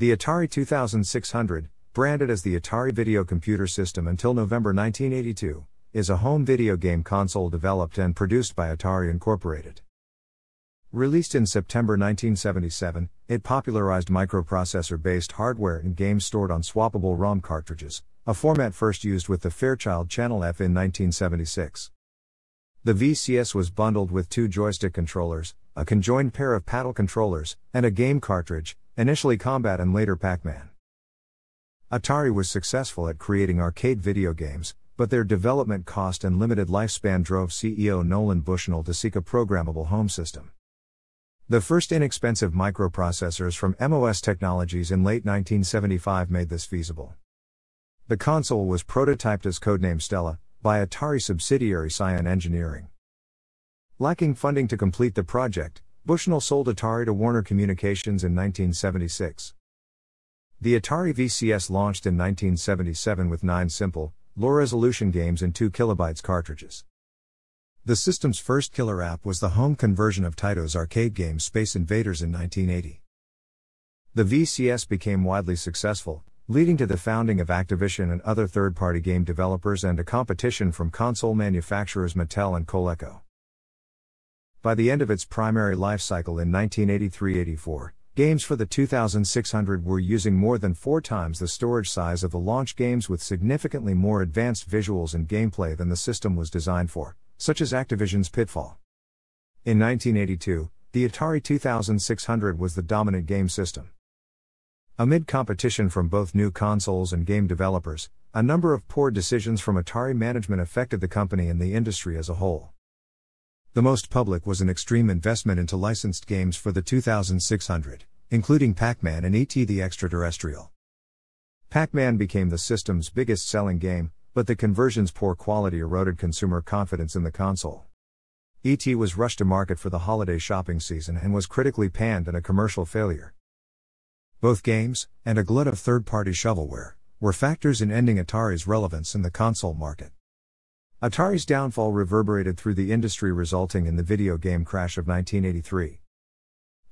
The Atari 2600, branded as the Atari Video Computer System until November 1982, is a home video game console developed and produced by Atari Incorporated. Released in September 1977, it popularized microprocessor based hardware and games stored on swappable ROM cartridges, a format first used with the Fairchild Channel F in 1976. The VCS was bundled with two joystick controllers, a conjoined pair of paddle controllers, and a game cartridge, initially Combat and later Pac Man. Atari was successful at creating arcade video games, but their development cost and limited lifespan drove CEO Nolan Bushnell to seek a programmable home system. The first inexpensive microprocessors from MOS Technologies in late 1975 made this feasible. The console was prototyped as codename Stella by Atari subsidiary Cyan Engineering. Lacking funding to complete the project, Bushnell sold Atari to Warner Communications in 1976. The Atari VCS launched in 1977 with nine simple, low resolution games in 2 kilobytes cartridges. The system's first killer app was the home conversion of Taito's arcade game Space Invaders in 1980. The VCS became widely successful, leading to the founding of Activision and other third party game developers and a competition from console manufacturers Mattel and Coleco. By the end of its primary life cycle in 1983 84, games for the 2600 were using more than four times the storage size of the launch games with significantly more advanced visuals and gameplay than the system was designed for, such as Activision's Pitfall. In 1982, the Atari 2600 was the dominant game system. Amid competition from both new consoles and game developers, a number of poor decisions from Atari management affected the company and the industry as a whole. The most public was an extreme investment into licensed games for the 2600, including Pac Man and E.T. the Extraterrestrial. Pac Man became the system's biggest selling game, but the conversion's poor quality eroded consumer confidence in the console. E.T. was rushed to market for the holiday shopping season and was critically panned and a commercial failure. Both games, and a glut of third party shovelware, were factors in ending Atari's relevance in the console market. Atari's downfall reverberated through the industry, resulting in the video game crash of 1983.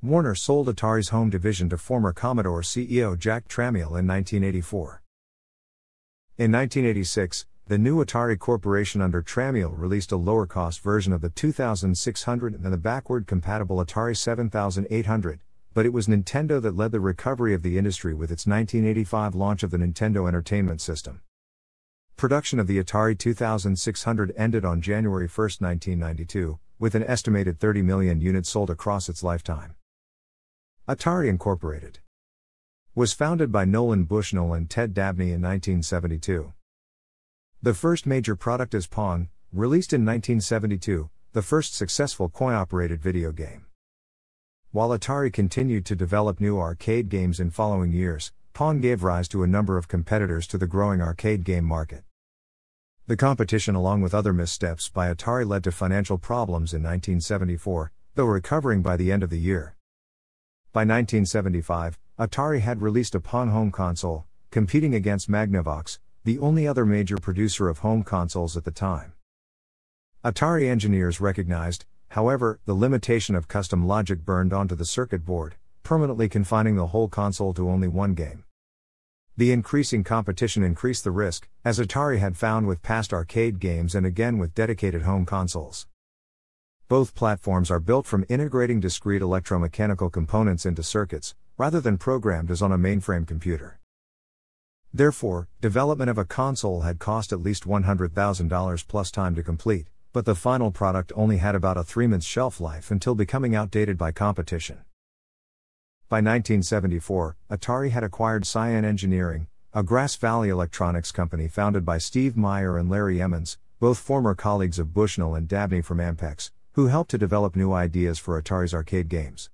Warner sold Atari's home division to former Commodore CEO Jack Tramiel in 1984. In 1986, the new Atari Corporation under Tramiel released a lower cost version of the 2600 and the backward compatible Atari 7800, but it was Nintendo that led the recovery of the industry with its 1985 launch of the Nintendo Entertainment System. Production of the Atari 2600 ended on January 1, 1992, with an estimated 30 million units sold across its lifetime. Atari Incorporated was founded by Nolan Bushnell and Ted Dabney in 1972. The first major product is Pong, released in 1972, the first successful coin operated video game. While Atari continued to develop new arcade games in following years, Pong gave rise to a number of competitors to the growing arcade game market. The competition, along with other missteps by Atari, led to financial problems in 1974, though recovering by the end of the year. By 1975, Atari had released a Pong home console, competing against Magnavox, the only other major producer of home consoles at the time. Atari engineers recognized, however, the limitation of custom logic burned onto the circuit board, permanently confining the whole console to only one game. The increasing competition increased the risk, as Atari had found with past arcade games and again with dedicated home consoles. Both platforms are built from integrating discrete electromechanical components into circuits, rather than programmed as on a mainframe computer. Therefore, development of a console had cost at least $100,000 plus time to complete, but the final product only had about a three month shelf life until becoming outdated by competition. By 1974, Atari had acquired Cyan Engineering, a Grass Valley electronics company founded by Steve Mayer and Larry Emmons, both former colleagues of Bushnell and Dabney from Ampex, who helped to develop new ideas for Atari's arcade games.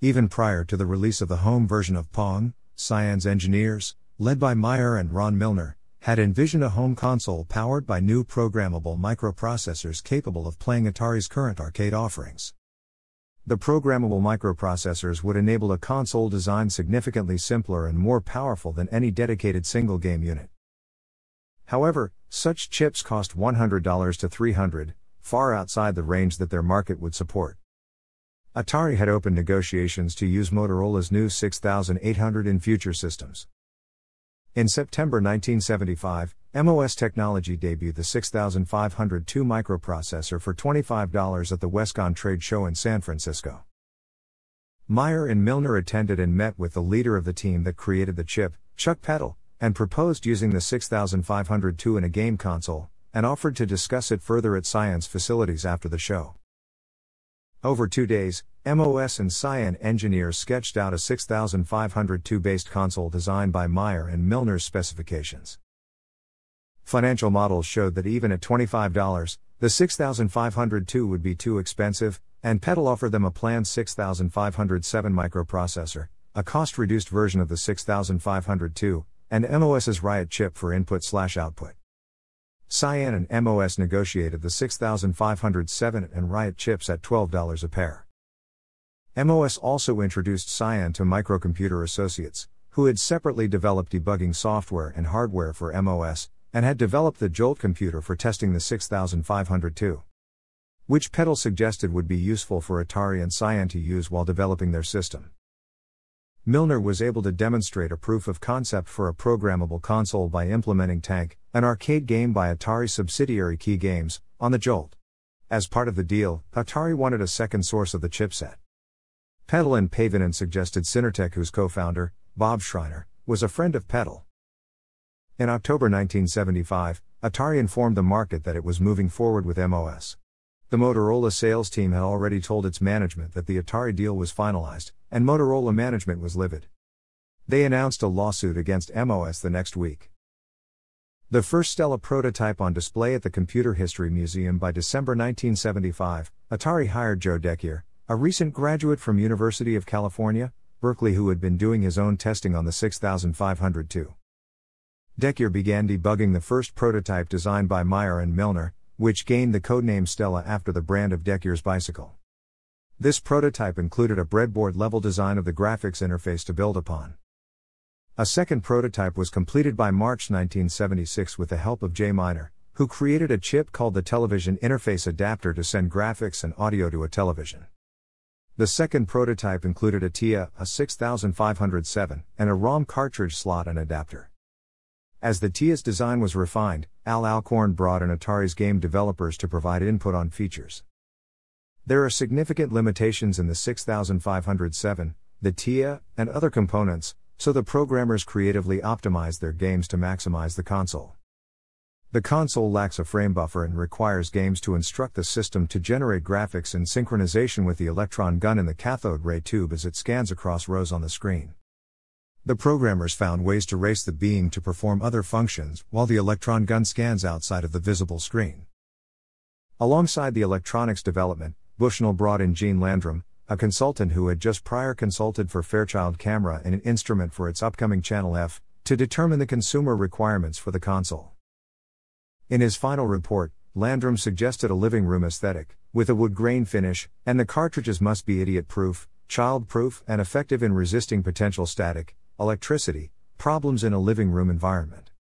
Even prior to the release of the home version of Pong, Cyan's engineers, led by Mayer and Ron Milner, had envisioned a home console powered by new programmable microprocessors capable of playing Atari's current arcade offerings. The programmable microprocessors would enable a console design significantly simpler and more powerful than any dedicated single game unit. However, such chips cost $100 to $300, far outside the range that their market would support. Atari had opened negotiations to use Motorola's new 6800 in future systems. In September 1975, MOS Technology debuted the 6502 microprocessor for $25 at the Wescon Trade Show in San Francisco. Mayer and Milner attended and met with the leader of the team that created the chip, Chuck Peddle, and proposed using the 6502 in a game console, and offered to discuss it further at Cyan's facilities after the show. Over two days, MOS and Cyan engineers sketched out a 6502 based console designed by Mayer and Milner's specifications. Financial models showed that even at $25, the 6502 would be too expensive, and Peddle offered them a planned 6507 microprocessor, a cost reduced version of the 6502, and MOS's RIOT chip for input slash output. Cyan and MOS negotiated the 6507 and RIOT chips at $12 a pair. MOS also introduced Cyan to Microcomputer Associates, who had separately developed debugging software and hardware for MOS, and had developed the Jolt computer for testing the 6502. Which Peddle suggested would be useful for Atari and Cyan to use while developing their system. Milner was able to demonstrate a proof of concept for a programmable console by implementing Tank, an arcade game by Atari subsidiary Key Games, on the Jolt. As part of the deal, Atari wanted a second source of the chipset. Peddle and Paivinen suggested Synertek, whose co founder, Bob Schreiner, was a friend of Peddle. In October 1975, Atari informed the market that it was moving forward with MOS. The Motorola sales team had already told its management that the Atari deal was finalized, and Motorola management was livid. They announced a lawsuit against MOS the next week. The first Stella prototype on display at the Computer History Museum by December 1975, Atari hired Joe Decuir, a recent graduate from University of California, Berkeley who had been doing his own testing on the 6502. Decuir began debugging the first prototype designed by Mayer and Milner, which gained the codename Stella after the brand of Decuir's bicycle. This prototype included a breadboard level design of the graphics interface to build upon. A second prototype was completed by March 1976 with the help of Jay Miner, who created a chip called the Television Interface Adapter to send graphics and audio to a television. The second prototype included a TIA, a 6507, and a ROM cartridge slot and adapter. As the TIA's design was refined, Al Alcorn brought in Atari's game developers to provide input on features. There are significant limitations in the 6507, the TIA, and other components, so the programmers creatively optimized their games to maximize the console. The console lacks a frame buffer and requires games to instruct the system to generate graphics in synchronization with the electron gun in the cathode ray tube as it scans across rows on the screen. The programmers found ways to race the beam to perform other functions while the electron gun scans outside of the visible screen. Alongside the electronics development, Bushnell brought in Gene Landrum, a consultant who had just prior consulted for Fairchild Camera and an instrument for its upcoming Channel F, to determine the consumer requirements for the console. In his final report, Landrum suggested a living room aesthetic, with a wood grain finish, and the cartridges must be idiot proof, child proof, and effective in resisting potential static, electricity, problems in a living room environment.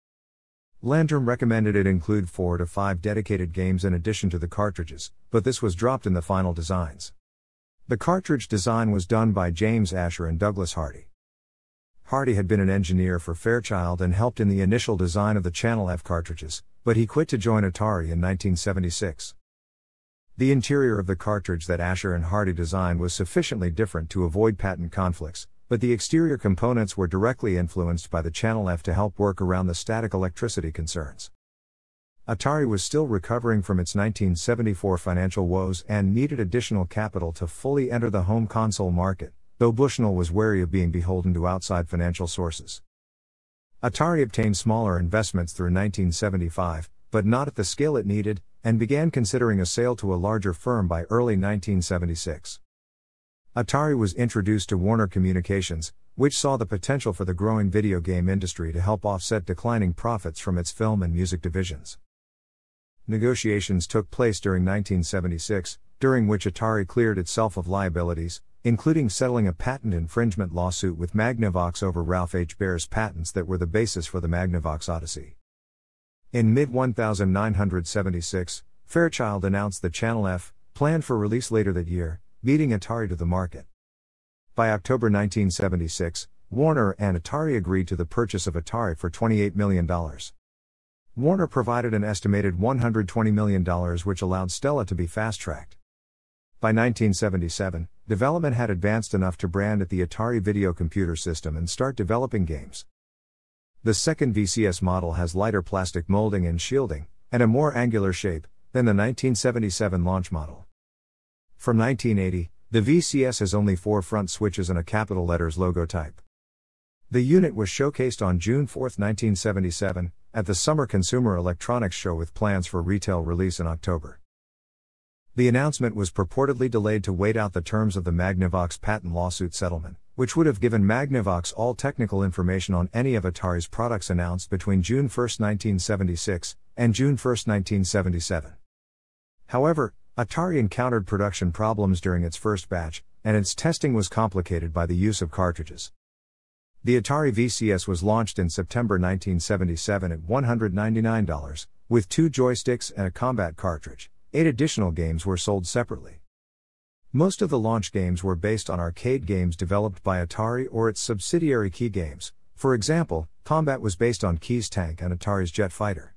Landrum recommended it include four to five dedicated games in addition to the cartridges, but this was dropped in the final designs. The cartridge design was done by James Asher and Douglas Hardy. Hardy had been an engineer for Fairchild and helped in the initial design of the Channel F cartridges, but he quit to join Atari in 1976. The interior of the cartridge that Asher and Hardy designed was sufficiently different to avoid patent conflicts, but the exterior components were directly influenced by the Channel F to help work around the static electricity concerns. Atari was still recovering from its 1974 financial woes and needed additional capital to fully enter the home console market, though Bushnell was wary of being beholden to outside financial sources. Atari obtained smaller investments through 1975, but not at the scale it needed, and began considering a sale to a larger firm by early 1976. Atari was introduced to Warner Communications, which saw the potential for the growing video game industry to help offset declining profits from its film and music divisions. Negotiations took place during 1976, during which Atari cleared itself of liabilities, including settling a patent infringement lawsuit with Magnavox over Ralph H. Baer's patents that were the basis for the Magnavox Odyssey. In mid 1976, Fairchild announced the Channel F, planned for release later that year, beating Atari to the market. By October 1976, Warner and Atari agreed to the purchase of Atari for $28 million. Warner provided an estimated $120 million, which allowed Stella to be fast tracked. By 1977, development had advanced enough to brand it the Atari Video Computer System and start developing games. The second VCS model has lighter plastic molding and shielding, and a more angular shape, than the 1977 launch model. From 1980, the VCS has only four front switches and a capital letters logo type. The unit was showcased on June 4, 1977, at the Summer Consumer Electronics Show with plans for retail release in October. The announcement was purportedly delayed to wait out the terms of the Magnavox patent lawsuit settlement, which would have given Magnavox all technical information on any of Atari's products announced between June 1, 1976, and June 1, 1977. However, Atari encountered production problems during its first batch, and its testing was complicated by the use of cartridges. The Atari VCS was launched in September 1977 at $199, with two joysticks and a combat cartridge. Eight additional games were sold separately. Most of the launch games were based on arcade games developed by Atari or its subsidiary Key Games. For example, Combat was based on Key's Tank and Atari's Jet Fighter.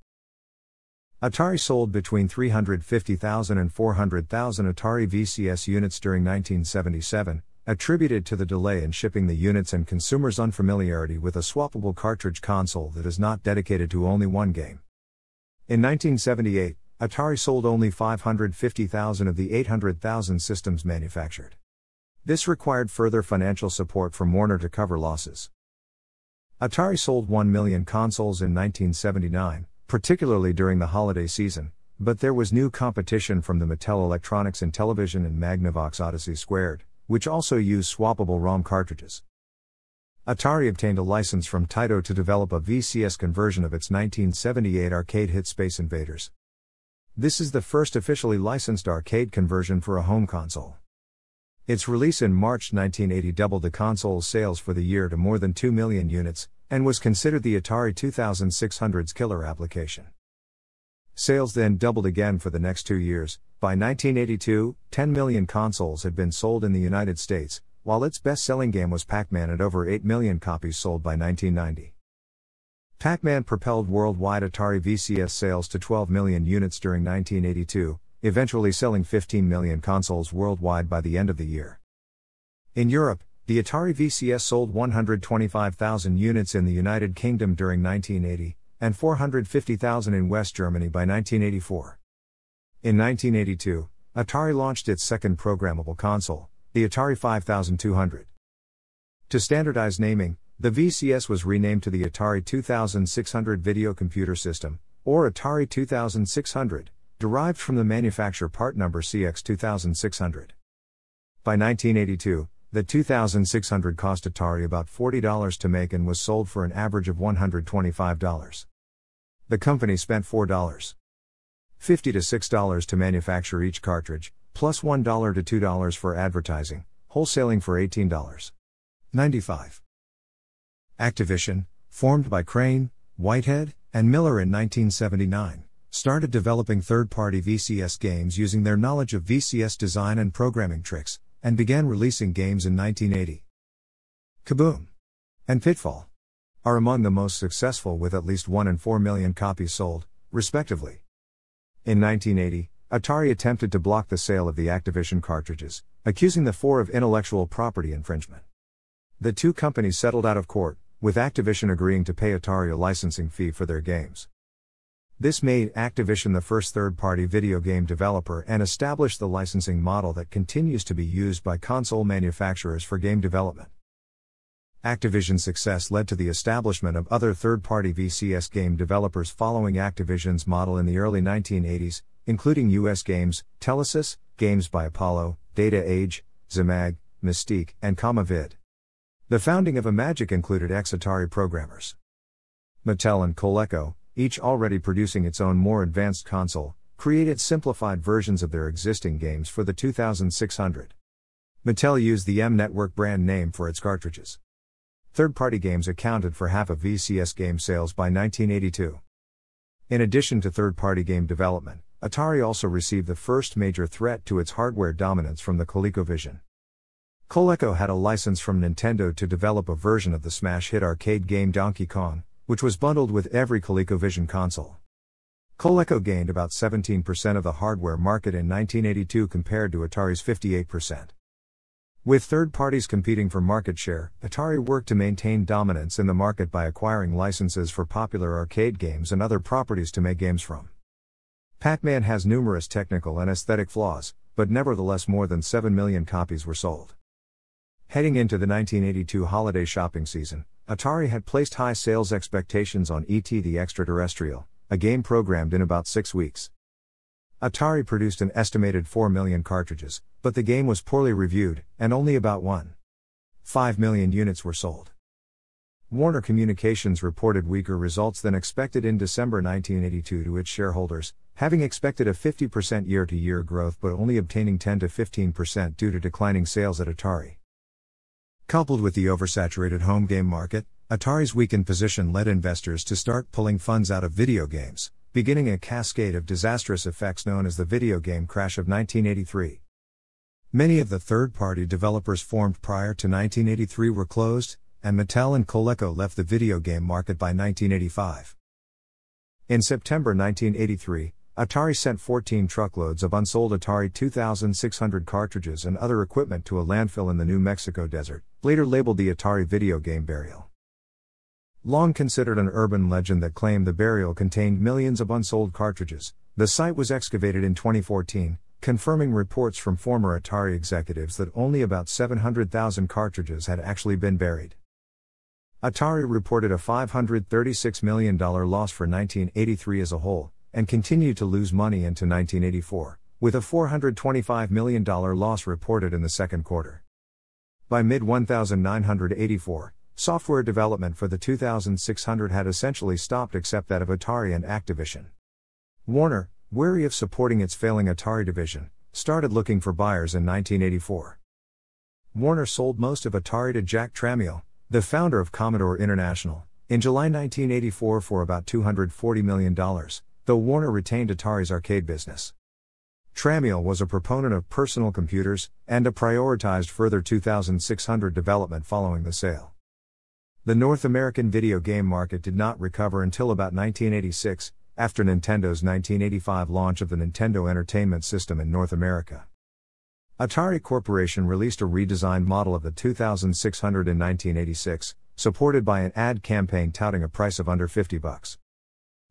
Atari sold between 350,000 and 400,000 Atari VCS units during 1977, attributed to the delay in shipping the units and consumers' unfamiliarity with a swappable cartridge console that is not dedicated to only one game. In 1978, Atari sold only 550,000 of the 800,000 systems manufactured. This required further financial support from Warner to cover losses. Atari sold 1 million consoles in 1979, particularly during the holiday season, but there was new competition from the Mattel Electronics and Intellivision and Magnavox Odyssey Squared, which also used swappable ROM cartridges. Atari obtained a license from Taito to develop a VCS conversion of its 1978 arcade hit Space Invaders. This is the first officially licensed arcade conversion for a home console. Its release in March 1980 doubled the console's sales for the year to more than 2 million units, and was considered the Atari 2600's killer application. Sales then doubled again for the next two years. By 1982, 10 million consoles had been sold in the United States, while its best selling game was Pac Man at over 8 million copies sold by 1990. Pac Man propelled worldwide Atari VCS sales to 12 million units during 1982, eventually selling 15 million consoles worldwide by the end of the year. In Europe, the Atari VCS sold 125,000 units in the United Kingdom during 1980, and 450,000 in West Germany by 1984. In 1982, Atari launched its second programmable console, the Atari 5200. To standardize naming, the VCS was renamed to the Atari 2600 Video Computer System, or Atari 2600, derived from the manufacturer part number CX2600. By 1982, the 2600 cost Atari about $40 to make and was sold for an average of $125. The company spent $4. 50 to $6 to manufacture each cartridge, plus 1 to $2 for advertising, wholesaling for $18. 95. Activision, formed by Crane, Whitehead, and Miller in 1979, started developing third party VCS games using their knowledge of VCS design and programming tricks, and began releasing games in 1980. Kaboom! And Pitfall! are among the most successful with at least 1 and 4 million copies sold, respectively. In 1980, Atari attempted to block the sale of the Activision cartridges, accusing the four of intellectual property infringement. The two companies settled out of court, with Activision agreeing to pay Atari a licensing fee for their games. This made Activision the first third party video game developer and established the licensing model that continues to be used by console manufacturers for game development. Activision's success led to the establishment of other third party VCS game developers following Activision's model in the early 1980s, including US Games, Telesys, Games by Apollo, Data Age, Zimag, Mystique, and CommaVid. The founding of Imagic included ex Atari programmers. Mattel and Coleco, each already producing its own more advanced console, created simplified versions of their existing games for the 2600. Mattel used the M Network brand name for its cartridges. Third party games accounted for half of VCS game sales by 1982. In addition to third party game development, Atari also received the first major threat to its hardware dominance from the ColecoVision. Coleco had a license from Nintendo to develop a version of the smash hit arcade game Donkey Kong, which was bundled with every ColecoVision console. Coleco gained about 17% of the hardware market in 1982 compared to Atari's 58%. With third parties competing for market share, Atari worked to maintain dominance in the market by acquiring licenses for popular arcade games and other properties to make games from. Pac Man has numerous technical and aesthetic flaws, but nevertheless more than 7 million copies were sold. Heading into the 1982 holiday shopping season, Atari had placed high sales expectations on E.T. the Extraterrestrial, a game programmed in about six weeks. Atari produced an estimated 4 million cartridges, but the game was poorly reviewed, and only about 1.5 million units were sold. Warner Communications reported weaker results than expected in December 1982 to its shareholders, having expected a 50% year to year growth but only obtaining 10 to 15% due to declining sales at Atari. Coupled with the oversaturated home game market, Atari's weakened position led investors to start pulling funds out of video games, beginning a cascade of disastrous effects known as the video game crash of 1983. Many of the third party developers formed prior to 1983 were closed, and Mattel and Coleco left the video game market by 1985. In September 1983, Atari sent 14 truckloads of unsold Atari 2600 cartridges and other equipment to a landfill in the New Mexico desert, later labeled the Atari video game burial. Long considered an urban legend that claimed the burial contained millions of unsold cartridges, the site was excavated in 2014, confirming reports from former Atari executives that only about 700,000 cartridges had actually been buried. Atari reported a $536 million loss for 1983 as a whole, and continued to lose money into 1984, with a $425 million loss reported in the second quarter. By mid 1984, Software development for the 2600 had essentially stopped except that of Atari and Activision. Warner, weary of supporting its failing Atari division, started looking for buyers in 1984. Warner sold most of Atari to Jack Tramiel, the founder of Commodore International, in July 1984 for about $240 million, though Warner retained Atari's arcade business. Tramiel was a proponent of personal computers and a prioritized further 2600 development following the sale. The North American video game market did not recover until about 1986, after Nintendo's 1985 launch of the Nintendo Entertainment System in North America. Atari Corporation released a redesigned model of the 2600 in 1986, supported by an ad campaign touting a price of under 50 bucks.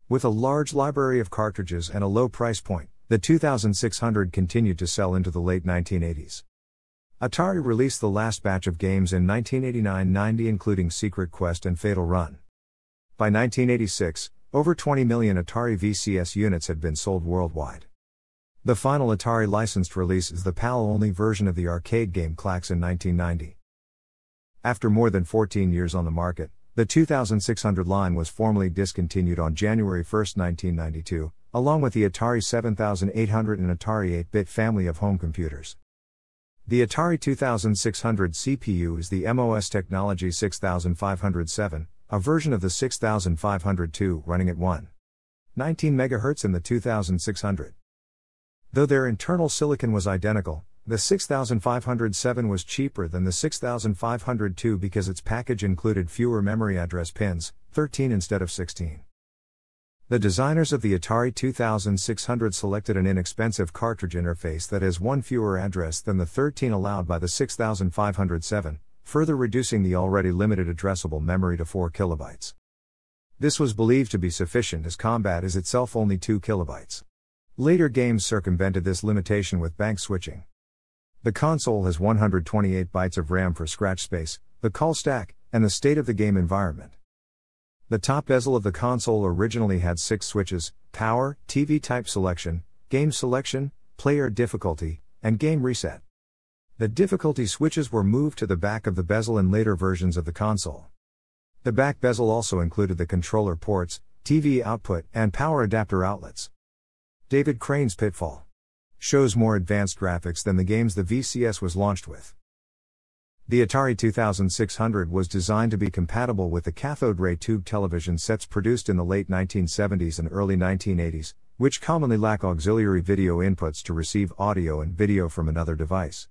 With a large library of cartridges and a low price point, the 2600 continued to sell into the late 1980s. Atari released the last batch of games in 1989 90, including Secret Quest and Fatal Run. By 1986, over 20 million Atari VCS units had been sold worldwide. The final Atari licensed release is the PAL only version of the arcade game Klax in 1990. After more than 14 years on the market, the 2600 line was formally discontinued on January 1, 1992, along with the Atari 7800 and Atari 8 bit family of home computers. The Atari 2600 CPU is the MOS Technology 6507, a version of the 6502 running at 1. 19 MHz in the 2600. Though their internal silicon was identical, the 6507 was cheaper than the 6502 because its package included fewer memory address pins, 13 instead of 16. The designers of the Atari 2600 selected an inexpensive cartridge interface that has one fewer address than the 13 allowed by the 6507, further reducing the already limited addressable memory to 4 kilobytes. This was believed to be sufficient as Combat is itself only 2 kilobytes. Later games circumvented this limitation with bank switching. The console has 128 bytes of RAM for scratch space, the call stack, and the state of the game environment. The top bezel of the console originally had six switches power, TV type selection, game selection, player difficulty, and game reset. The difficulty switches were moved to the back of the bezel in later versions of the console. The back bezel also included the controller ports, TV output, and power adapter outlets. David Crane's Pitfall shows more advanced graphics than the games the VCS was launched with. The Atari 2600 was designed to be compatible with the cathode ray tube television sets produced in the late 1970s and early 1980s, which commonly lack auxiliary video inputs to receive audio and video from another device.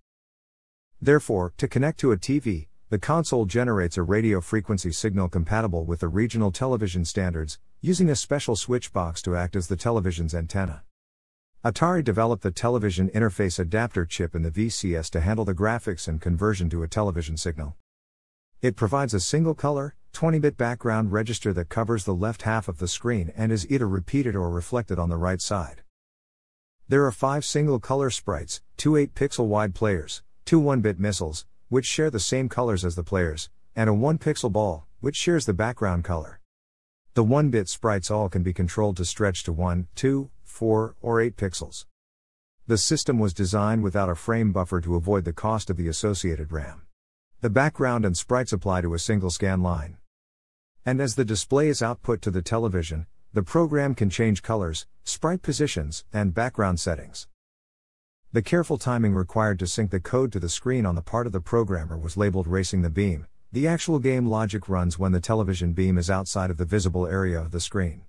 Therefore, to connect to a TV, the console generates a radio frequency signal compatible with the regional television standards, using a special switch box to act as the television's antenna. Atari developed the television interface adapter chip in the VCS to handle the graphics and conversion to a television signal. It provides a single color, 20 bit background register that covers the left half of the screen and is either repeated or reflected on the right side. There are five single color sprites, two 8 pixel wide players, two 1 bit missiles, which share the same colors as the players, and a 1 pixel ball, which shares the background color. The 1 bit sprites all can be controlled to stretch to 1, 2, 4, or 8 pixels. The system was designed without a frame buffer to avoid the cost of the associated RAM. The background and sprites apply to a single scan line. And as the display is output to the television, the program can change colors, sprite positions, and background settings. The careful timing required to sync the code to the screen on the part of the programmer was labeled racing the beam. The actual game logic runs when the television beam is outside of the visible area of the screen.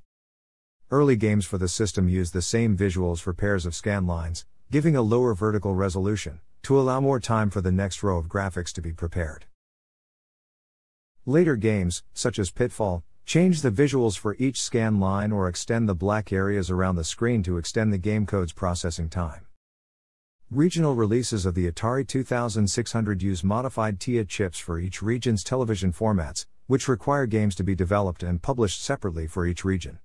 Early games for the system used the same visuals for pairs of scan lines, giving a lower vertical resolution, to allow more time for the next row of graphics to be prepared. Later games, such as Pitfall, change the visuals for each scan line or extend the black areas around the screen to extend the game code's processing time. Regional releases of the Atari 2600 use modified TIA chips for each region's television formats, which require games to be developed and published separately for each region.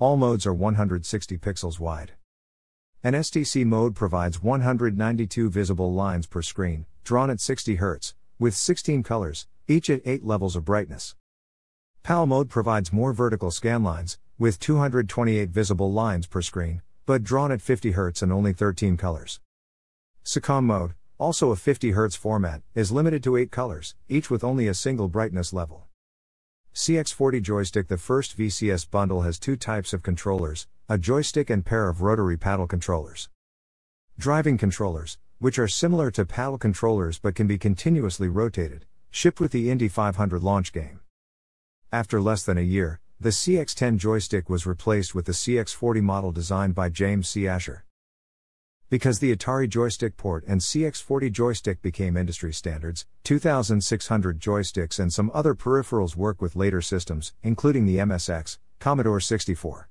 All modes are 160 pixels wide. NTSC mode provides 192 visible lines per screen, drawn at 60 Hz, with 16 colors, each at 8 levels of brightness. PAL mode provides more vertical scan lines, with 228 visible lines per screen, but drawn at 50 Hz and only 13 colors. SECAM mode, also a 50 Hz format, is limited to 8 colors, each with only a single brightness level. CX40 joystick The first VCS bundle has two types of controllers a joystick and pair of rotary paddle controllers. Driving controllers, which are similar to paddle controllers but can be continuously rotated, shipped with the Indy 500 launch game. After less than a year, the CX10 joystick was replaced with the CX40 model designed by James C. Asher. Because the Atari joystick port and CX40 joystick became industry standards, 2600 joysticks and some other peripherals work with later systems, including the MSX, Commodore 64,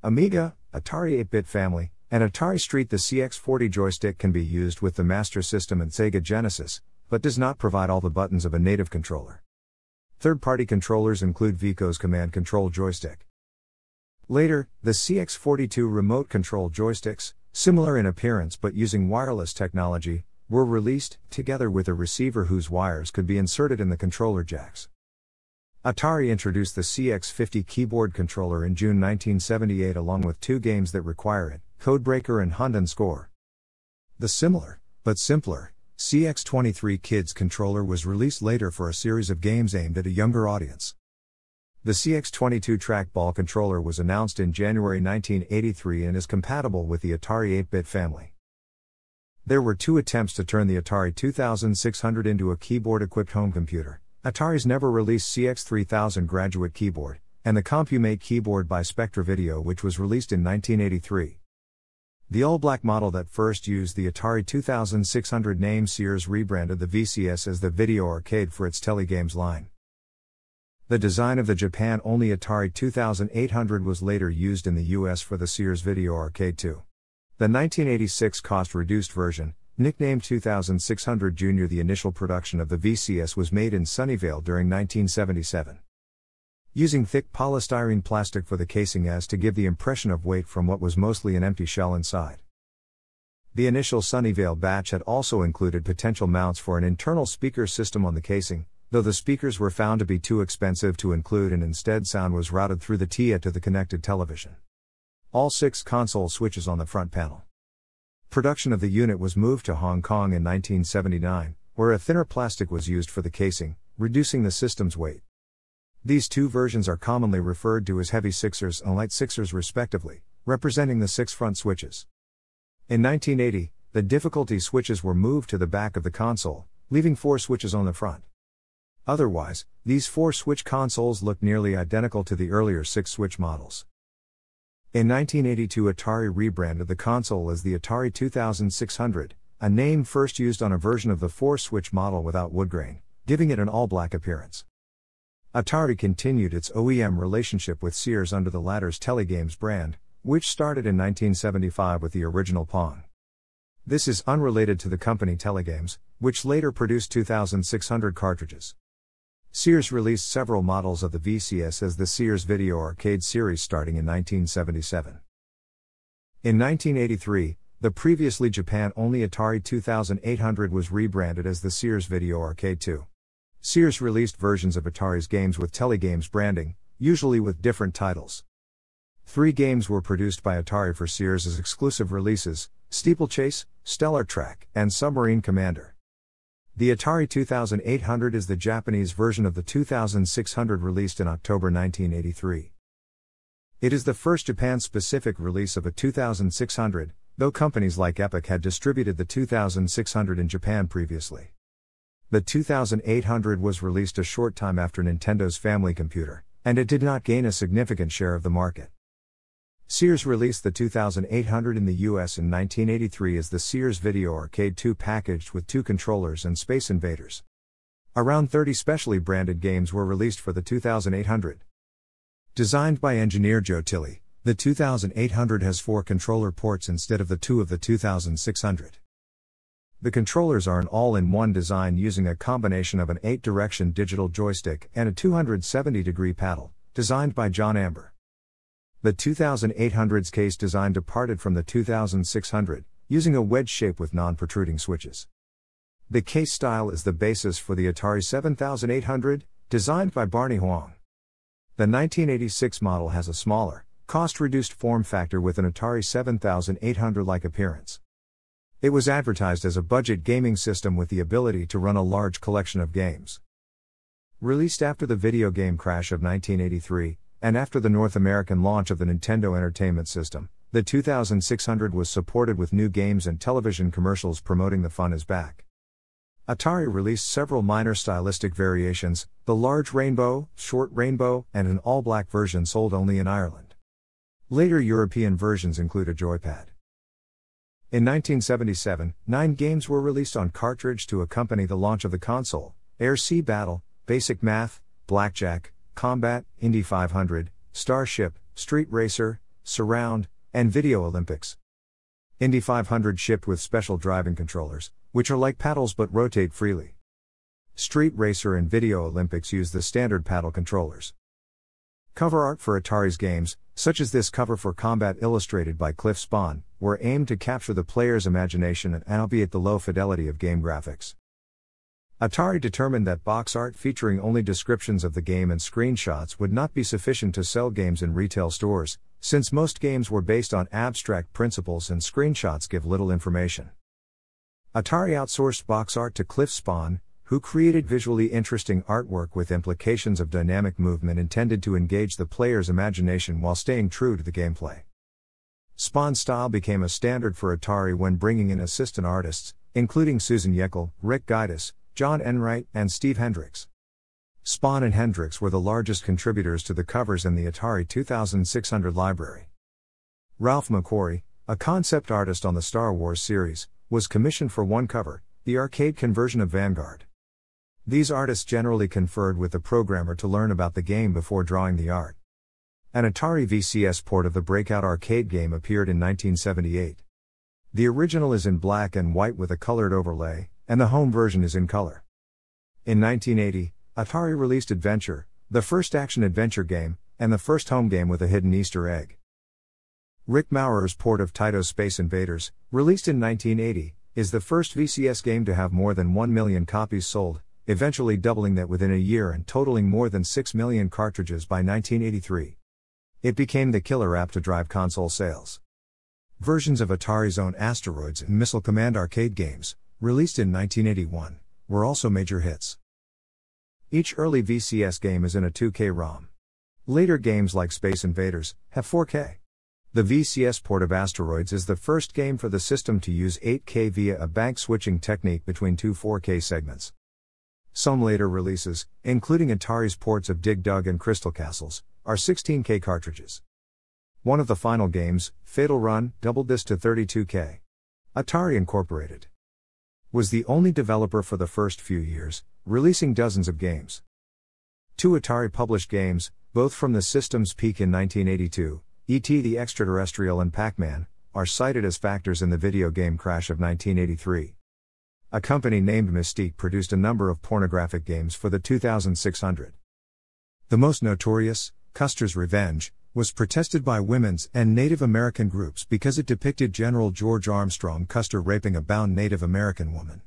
Amiga, Atari 8 bit family, and Atari ST The CX40 joystick can be used with the Master System and Sega Genesis, but does not provide all the buttons of a native controller. Third party controllers include Wico's command control joystick. Later, the CX42 remote control joysticks, similar in appearance but using wireless technology, were released, together with a receiver whose wires could be inserted in the controller jacks. Atari introduced the CX50 keyboard controller in June 1978 along with two games that require it Codebreaker and Hunt and Score. The similar, but simpler, CX23 Kids controller was released later for a series of games aimed at a younger audience. The CX22 trackball controller was announced in January 1983 and is compatible with the Atari 8 bit family. There were two attempts to turn the Atari 2600 into a keyboard equipped home computer. Atari's never released CX3000 graduate keyboard, and the CompuMate keyboard by Spectravideo, which was released in 1983. The all black model that first used the Atari 2600 name Sears rebranded the VCS as the Video Arcade for its Telegames line. The design of the Japan only Atari 2800 was later used in the US for the Sears Video Arcade 2. The 1986 cost reduced version, nicknamed 2600 Jr., the initial production of the VCS was made in Sunnyvale during 1977. Using thick polystyrene plastic for the casing as to give the impression of weight from what was mostly an empty shell inside. The initial Sunnyvale batch had also included potential mounts for an internal speaker system on the casing, though the speakers were found to be too expensive to include and instead sound was routed through the TIA to the connected television. All six console switches on the front panel. Production of the unit was moved to Hong Kong in 1979, where a thinner plastic was used for the casing, reducing the system's weight. These two versions are commonly referred to as heavy sixers and light sixers respectively, representing the six front switches. In 1980, the difficulty switches were moved to the back of the console, leaving four switches on the front. Otherwise, these four switch consoles look nearly identical to the earlier six switch models. In 1982, Atari rebranded the console as the Atari 2600, a name first used on a version of the 4 switch model without woodgrain, giving it an all black appearance. Atari continued its OEM relationship with Sears under the latter's Telegames brand, which started in 1975 with the original Pong. This is unrelated to the company Telegames, which later produced 2600 cartridges. Sears released several models of the VCS as the Sears Video Arcade series starting in 1977. In 1983, the previously Japan only Atari 2800 was rebranded as the Sears Video Arcade 2. Sears released versions of Atari's games with Telegames branding, usually with different titles. Three games were produced by Atari for Sears as exclusive releases Steeplechase, Stellar Track, and Submarine Commander. The Atari 2800 is the Japanese version of the 2600 released in October 1983. It is the first Japan specific release of a 2600, though companies like Epoch had distributed the 2600 in Japan previously. The 2800 was released a short time after Nintendo's Family Computer, and it did not gain a significant share of the market. Sears released the 2800 in the US in 1983 as the Sears Video Arcade 2 packaged with two controllers and Space Invaders. Around 30 specially branded games were released for the 2800. Designed by engineer Joe Tilley, the 2800 has four controller ports instead of the two of the 2600. The controllers are an all in one design using a combination of an 8 direction digital joystick and a 270 degree paddle, designed by John Amber. The 2800's case design departed from the 2600, using a wedge shape with non protruding switches. The case style is the basis for the Atari 7800, designed by Barney Huang. The 1986 model has a smaller, cost reduced form factor with an Atari 7800 like appearance. It was advertised as a budget gaming system with the ability to run a large collection of games. Released after the video game crash of 1983, and after the North American launch of the Nintendo Entertainment System, the 2600 was supported with new games and television commercials promoting the fun is back. Atari released several minor stylistic variations the large rainbow, short rainbow, and an all black version sold only in Ireland. Later European versions include a joypad. In 1977, nine games were released on cartridge to accompany the launch of the console Air Sea Battle, Basic Math, Blackjack, Combat, Indy 500, Starship, Street Racer, Surround, and Video Olympics. Indy 500 shipped with special driving controllers, which are like paddles but rotate freely. Street Racer and Video Olympics use the standard paddle controllers. Cover art for Atari's games, such as this cover for Combat illustrated by Cliff Spahn, were aimed to capture the player's imagination and albeit the low fidelity of game graphics. Atari determined that box art featuring only descriptions of the game and screenshots would not be sufficient to sell games in retail stores, since most games were based on abstract principles and screenshots give little information. Atari outsourced box art to Cliff Spahn, who created visually interesting artwork with implications of dynamic movement intended to engage the player's imagination while staying true to the gameplay. Spahn's style became a standard for Atari when bringing in assistant artists, including Susan Jaekel, Rick Guidice, John Enright, and Steve Hendricks. Spahn and Hendricks were the largest contributors to the covers in the Atari 2600 library. Ralph McQuarrie, a concept artist on the Star Wars series, was commissioned for one cover, the arcade conversion of Vanguard. These artists generally conferred with the programmer to learn about the game before drawing the art. An Atari VCS port of the breakout arcade game appeared in 1978. The original is in black and white with a colored overlay, and the home version is in color. In 1980, Atari released Adventure, the first action adventure game, and the first home game with a hidden Easter egg. Rick Maurer's port of Taito Space Invaders, released in 1980, is the first VCS game to have more than 1 million copies sold, eventually doubling that within a year and totaling more than 6 million cartridges by 1983. It became the killer app to drive console sales. Versions of Atari's own Asteroids and Missile Command arcade games, released in 1981, were also major hits. Each early VCS game is in a 2K ROM. Later games like Space Invaders have 4K. The VCS port of Asteroids is the first game for the system to use 8K via a bank switching technique between two 4K segments. Some later releases, including Atari's ports of Dig Dug and Crystal Castles, are 16K cartridges. One of the final games, Fatal Run, doubled this to 32K. Atari Incorporated was the only developer for the first few years, releasing dozens of games. Two Atari published games, both from the system's peak in 1982, E.T. the Extraterrestrial and Pac Man, are cited as factors in the video game crash of 1983. A company named Mystique produced a number of pornographic games for the 2600. The most notorious, Custer's Revenge, was protested by women's and Native American groups because it depicted General George Armstrong Custer raping a bound Native American woman.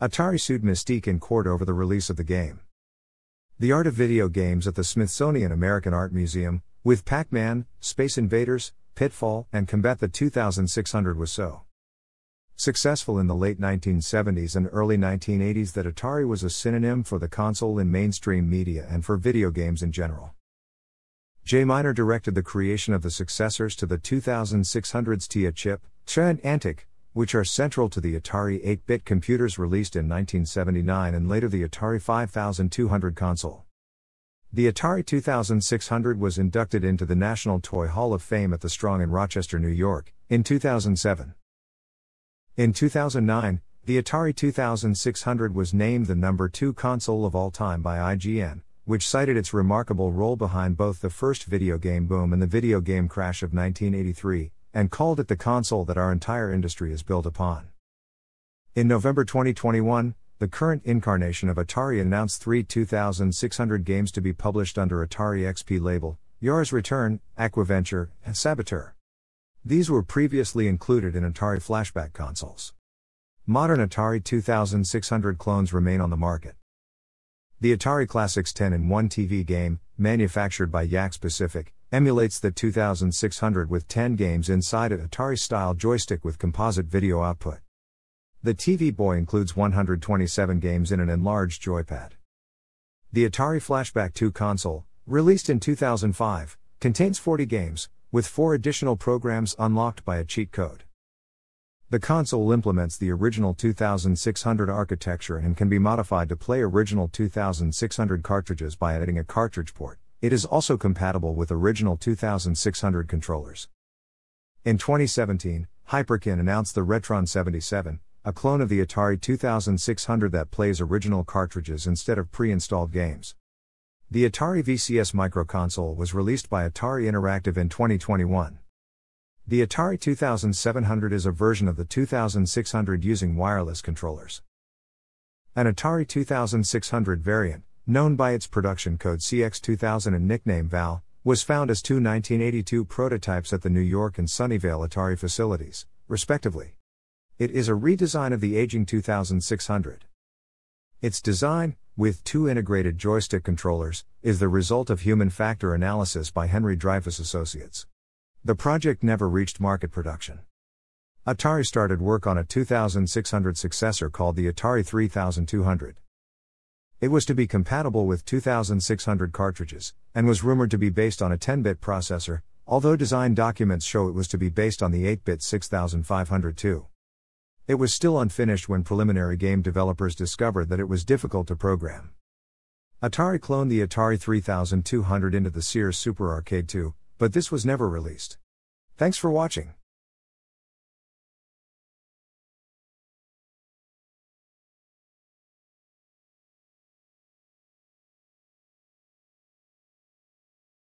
Atari sued Mystique in court over the release of the game. The Art of Video Games at the Smithsonian American Art Museum, with Pac Man, Space Invaders, Pitfall, and Combat the 2600 was so successful in the late 1970s and early 1980s that Atari was a synonym for the console in mainstream media and for video games in general. Jay Miner directed the creation of the successors to the 2600's TIA chip, TIA Antic, which are central to the Atari 8 bit computers released in 1979 and later the Atari 5200 console. The Atari 2600 was inducted into the National Toy Hall of Fame at the Strong in Rochester, New York, in 2007. In 2009, the Atari 2600 was named the number 2 console of all time by IGN, which cited its remarkable role behind both the first video game boom and the video game crash of 1983, and called it the console that our entire industry is built upon. In November 2021, the current incarnation of Atari announced three 2600 games to be published under Atari XP label Yars' Return, Aquaventure, and Saboteur. These were previously included in Atari flashback consoles. Modern Atari 2600 clones remain on the market. The Atari Classics 10 in 1 TV game, manufactured by Jakks Pacific, emulates the 2600 with 10 games inside an Atari style joystick with composite video output. The TV Boy includes 127 games in an enlarged joypad. The Atari Flashback 2 console, released in 2005, contains 40 games, with four additional programs unlocked by a cheat code. The console implements the original 2600 architecture and can be modified to play original 2600 cartridges by adding a cartridge port. It is also compatible with original 2600 controllers. In 2017, Hyperkin announced the Retron 77, a clone of the Atari 2600 that plays original cartridges instead of pre installed games. The Atari VCS microconsole was released by Atari Interactive in 2021. The Atari 2700 is a version of the 2600 using wireless controllers. An Atari 2600 variant, known by its production code CX2000 and nickname VAL, was found as two 1982 prototypes at the New York and Sunnyvale Atari facilities, respectively. It is a redesign of the aging 2600. Its design, with two integrated joystick controllers, is the result of human factor analysis by Henry Dreyfuss Associates. The project never reached market production. Atari started work on a 2600 successor called the Atari 3200. It was to be compatible with 2600 cartridges, and was rumored to be based on a 10 bit processor, although design documents show it was to be based on the 8 bit 6502. It was still unfinished when preliminary game developers discovered that it was difficult to program. Atari cloned the Atari 3200 into the Sears Super Arcade 2, but this was never released. Thanks for watching.